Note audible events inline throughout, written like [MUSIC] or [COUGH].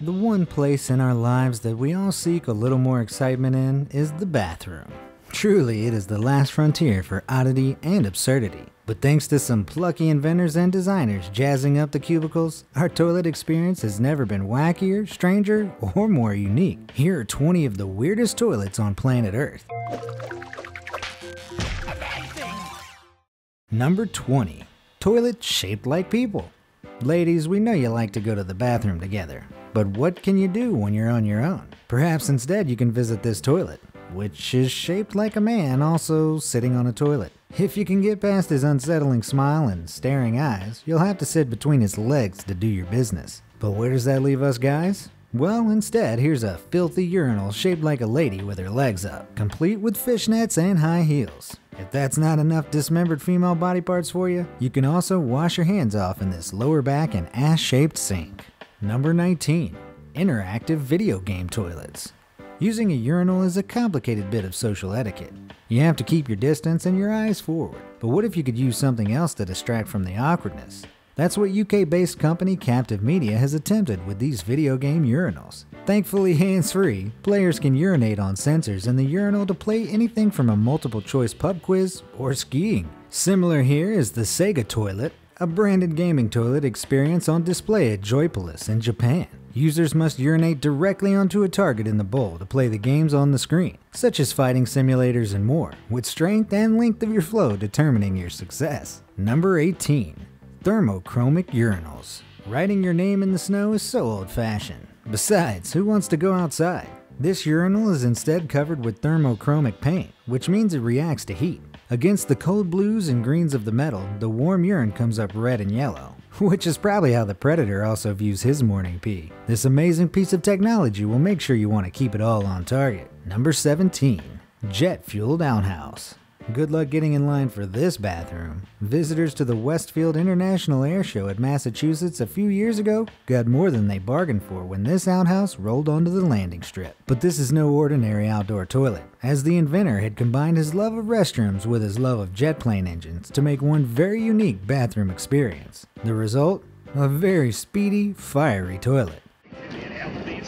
The one place in our lives that we all seek a little more excitement in is the bathroom. Truly, it is the last frontier for oddity and absurdity. But thanks to some plucky inventors and designers jazzing up the cubicles, our toilet experience has never been wackier, stranger, or more unique. Here are 20 of the weirdest toilets on planet Earth. Number 20. Toilet shaped like people. Ladies, we know you like to go to the bathroom together. But what can you do when you're on your own? Perhaps instead you can visit this toilet, which is shaped like a man also sitting on a toilet. If you can get past his unsettling smile and staring eyes, you'll have to sit between his legs to do your business. But where does that leave us guys? Well, instead, here's a filthy urinal shaped like a lady with her legs up, complete with fishnets and high heels. If that's not enough dismembered female body parts for you, you can also wash your hands off in this lower back and ass shaped sink. Number 19. Interactive video game toilets. Using a urinal is a complicated bit of social etiquette. You have to keep your distance and your eyes forward. But what if you could use something else to distract from the awkwardness? That's what UK based company Captive Media has attempted with these video game urinals. Thankfully hands free, players can urinate on sensors in the urinal to play anything from a multiple choice pub quiz or skiing. Similar here is the Sega Toilet, a branded gaming toilet experience on display at Joypolis in Japan. Users must urinate directly onto a target in the bowl to play the games on the screen, such as fighting simulators and more, with strength and length of your flow determining your success. Number 18. Thermochromic Urinals. Writing your name in the snow is so old fashioned. Besides, who wants to go outside? This urinal is instead covered with thermochromic paint, which means it reacts to heat. Against the cold blues and greens of the metal, the warm urine comes up red and yellow, [LAUGHS] which is probably how the Predator also views his morning pee. This amazing piece of technology will make sure you want to keep it all on target. Number 17. Jet Fueled Outhouse. Good luck getting in line for this bathroom. Visitors to the Westfield International Air Show at Massachusetts a few years ago got more than they bargained for when this outhouse rolled onto the landing strip. But this is no ordinary outdoor toilet, as the inventor had combined his love of restrooms with his love of jet plane engines to make one very unique bathroom experience. The result? A very speedy, fiery toilet.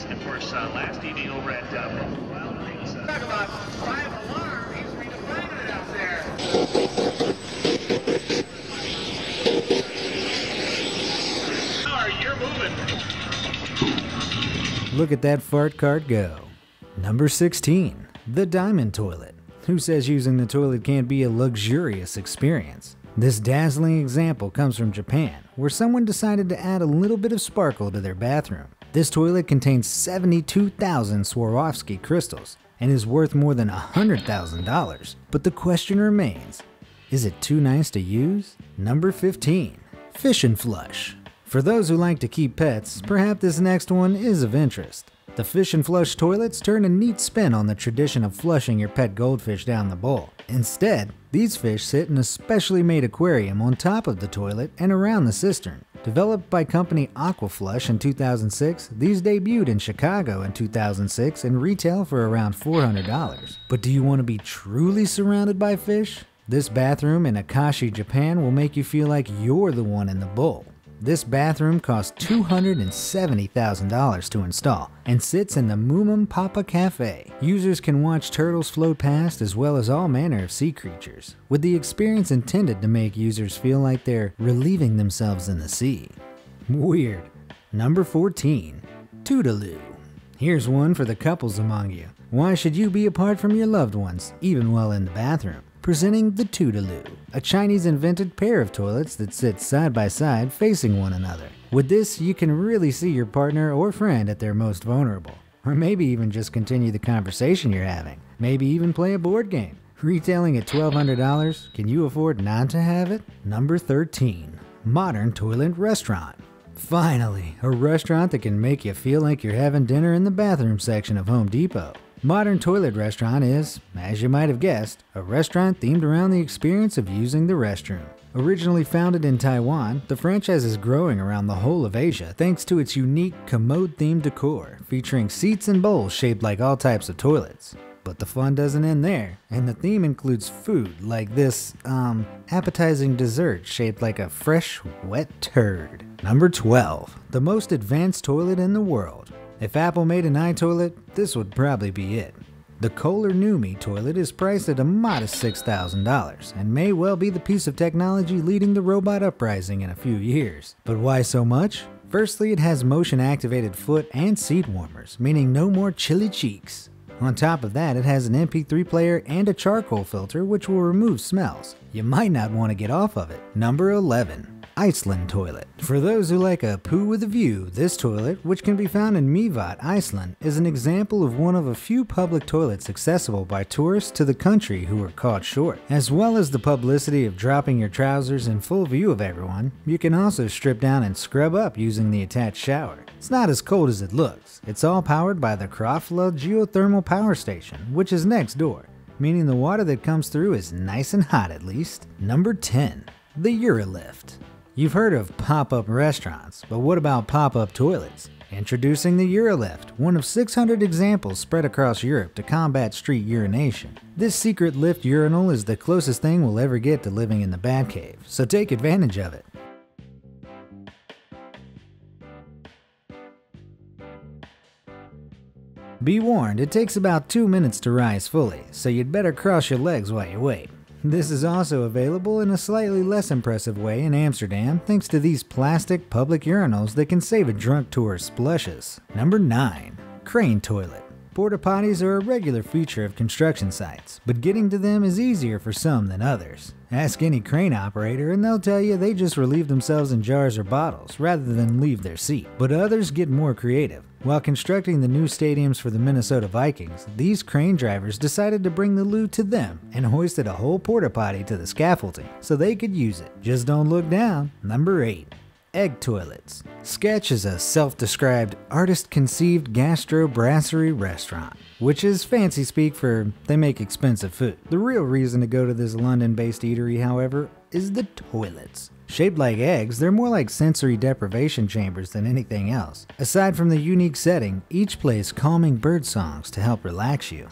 And of course, uh, last evening over at uh, Wild Wings, uh, Talk about five alarm. He's redefining it out there. Howard, you're moving. Look at that fart cart go. Number 16. The Diamond Toilet. Who says using the toilet can't be a luxurious experience? This dazzling example comes from Japan, where someone decided to add a little bit of sparkle to their bathroom. This toilet contains 72,000 Swarovski crystals and is worth more than $100,000. But the question remains is it too nice to use? Number 15. Fish and Flush. For those who like to keep pets, perhaps this next one is of interest. The fish and flush toilets turn a neat spin on the tradition of flushing your pet goldfish down the bowl. Instead, these fish sit in a specially made aquarium on top of the toilet and around the cistern. Developed by company Aquaflush in 2006, these debuted in Chicago in 2006 and retail for around $400. But do you want to be truly surrounded by fish? This bathroom in Akashi, Japan will make you feel like you're the one in the bowl. This bathroom cost $270,000 to install and sits in the Mumum Papa Cafe. Users can watch turtles float past as well as all manner of sea creatures, with the experience intended to make users feel like they're relieving themselves in the sea. Weird. Number 14. Toodaloo. Here's one for the couples among you. Why should you be apart from your loved ones, even while in the bathroom? Presenting the Toodaloo, a Chinese invented pair of toilets that sit side by side facing one another. With this, you can really see your partner or friend at their most vulnerable. Or maybe even just continue the conversation you're having. Maybe even play a board game. Retailing at $1,200, can you afford not to have it? Number 13. Modern Toilet Restaurant. Finally, a restaurant that can make you feel like you're having dinner in the bathroom section of Home Depot. Modern Toilet Restaurant is, as you might have guessed, a restaurant themed around the experience of using the restroom. Originally founded in Taiwan, the franchise is growing around the whole of Asia thanks to its unique commode themed decor, featuring seats and bowls shaped like all types of toilets. But the fun doesn't end there, and the theme includes food like this, um, appetizing dessert shaped like a fresh, wet turd. Number 12. The most advanced toilet in the world. If Apple made an iToilet, this would probably be it. The Kohler Numi toilet is priced at a modest $6,000 and may well be the piece of technology leading the robot uprising in a few years. But why so much? Firstly, it has motion activated foot and seat warmers, meaning no more chilly cheeks. On top of that, it has an MP3 player and a charcoal filter which will remove smells. You might not want to get off of it. Number 11. Iceland toilet. For those who like a poo with a view, this toilet, which can be found in Mývatn, Iceland, is an example of one of a few public toilets accessible by tourists to the country who are caught short. As well as the publicity of dropping your trousers in full view of everyone, you can also strip down and scrub up using the attached shower. It's not as cold as it looks. It's all powered by the Krafla Geothermal Power Station, which is next door, meaning the water that comes through is nice and hot at least. Number 10. The Urilift. You've heard of pop up restaurants, but what about pop up toilets? Introducing the Urilift, one of 600 examples spread across Europe to combat street urination. This secret lift urinal is the closest thing we'll ever get to living in the Batcave, so take advantage of it. Be warned, it takes about 2 minutes to rise fully, so you'd better cross your legs while you wait. This is also available in a slightly less impressive way in Amsterdam thanks to these plastic public urinals that can save a drunk tourist splushes. Number 9. Crane Toilet. Porta potties are a regular feature of construction sites, but getting to them is easier for some than others. Ask any crane operator and they'll tell you they just relieve themselves in jars or bottles rather than leave their seat. But others get more creative. While constructing the new stadiums for the Minnesota Vikings, these crane drivers decided to bring the loo to them and hoisted a whole porta potty to the scaffolding so they could use it. Just don't look down. Number 8 egg toilets. Sketch is a self described artist conceived gastro brasserie restaurant, which is fancy speak for they make expensive food. The real reason to go to this London based eatery, however, is the toilets. Shaped like eggs, they're more like sensory deprivation chambers than anything else. Aside from the unique setting, each plays calming bird songs to help relax you.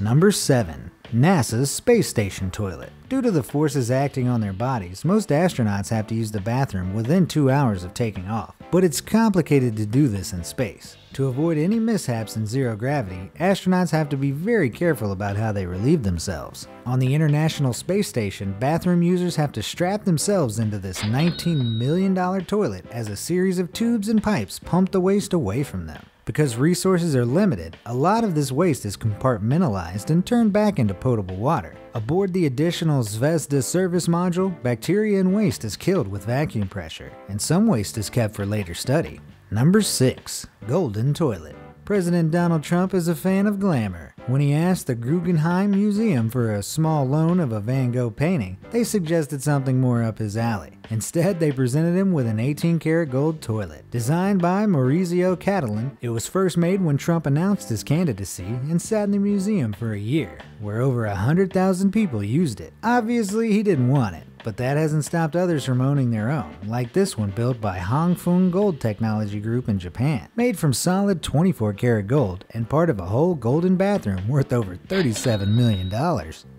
Number 7. NASA's Space Station Toilet. Due to the forces acting on their bodies, most astronauts have to use the bathroom within two hours of taking off. But it's complicated to do this in space. To avoid any mishaps in zero gravity, astronauts have to be very careful about how they relieve themselves. On the International Space Station, bathroom users have to strap themselves into this $19 million toilet as a series of tubes and pipes pump the waste away from them. Because resources are limited, a lot of this waste is compartmentalized and turned back into potable water. Aboard the additional Zvezda service module, bacteria and waste is killed with vacuum pressure, and some waste is kept for later study. Number 6. Golden Toilet. President Donald Trump is a fan of glamour. When he asked the Guggenheim Museum for a small loan of a Van Gogh painting, they suggested something more up his alley. Instead, they presented him with an 18 karat gold toilet. Designed by Maurizio Cattelan, it was first made when Trump announced his candidacy and sat in the museum for a year, where over 100,000 people used it. Obviously, he didn't want it but that hasn't stopped others from owning their own, like this one built by Hang Fung Gold Technology Group in Japan. Made from solid 24 karat gold and part of a whole golden bathroom worth over $37 million.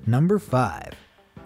Number 5.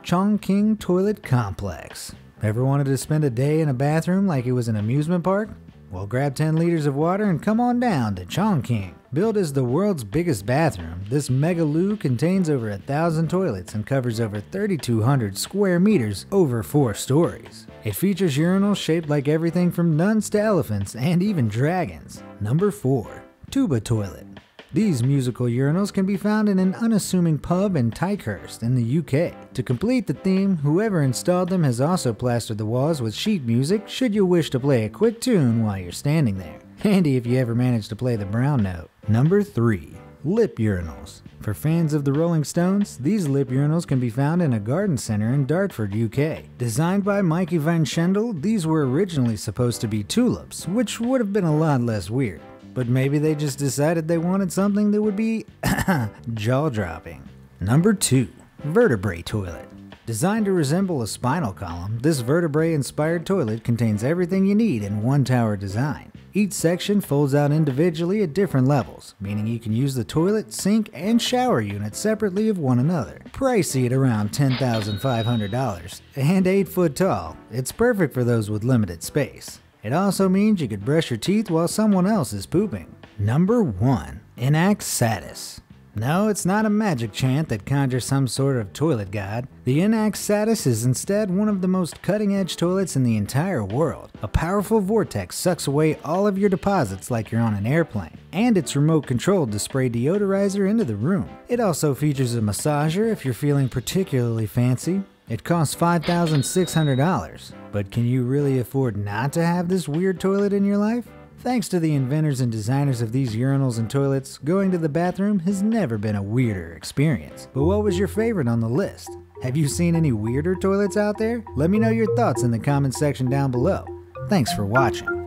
Chongqing Toilet Complex. Ever wanted to spend a day in a bathroom like it was an amusement park? Well, grab 10 liters of water and come on down to Chongqing. Built as the world's biggest bathroom, this mega loo contains over a thousand toilets and covers over 3,200 square meters over four stories. It features urinals shaped like everything from nuns to elephants and even dragons. Number 4. Tuba Toilet. These musical urinals can be found in an unassuming pub in Ticehurst in the UK. To complete the theme, whoever installed them has also plastered the walls with sheet music should you wish to play a quick tune while you're standing there. [LAUGHS] Handy if you ever manage to play the brown note. Number 3. Lip urinals. For fans of the Rolling Stones, these lip urinals can be found in a garden centre in Dartford, UK. Designed by Meike van Schijndel, these were originally supposed to be tulips, which would have been a lot less weird. But maybe they just decided they wanted something that would be [COUGHS] jaw dropping. Number 2. Vertebrae Toilet. Designed to resemble a spinal column, this vertebrae inspired toilet contains everything you need in one tower design. Each section folds out individually at different levels, meaning you can use the toilet, sink, and shower unit separately of one another. Pricey at around $10,500 and 8 foot tall, it's perfect for those with limited space. It also means you could brush your teeth while someone else is pooping. Number 1. INAX Satis. No, it's not a magic chant that conjures some sort of toilet god. The INAX Satis is instead one of the most cutting edge toilets in the entire world. A powerful vortex sucks away all of your deposits like you're on an airplane, and it's remote controlled to spray deodorizer into the room. It also features a massager if you're feeling particularly fancy. It costs $5,600, but can you really afford not to have this weird toilet in your life? Thanks to the inventors and designers of these urinals and toilets, going to the bathroom has never been a weirder experience. But what was your favorite on the list? Have you seen any weirder toilets out there? Let me know your thoughts in the comments section down below. Thanks for watching.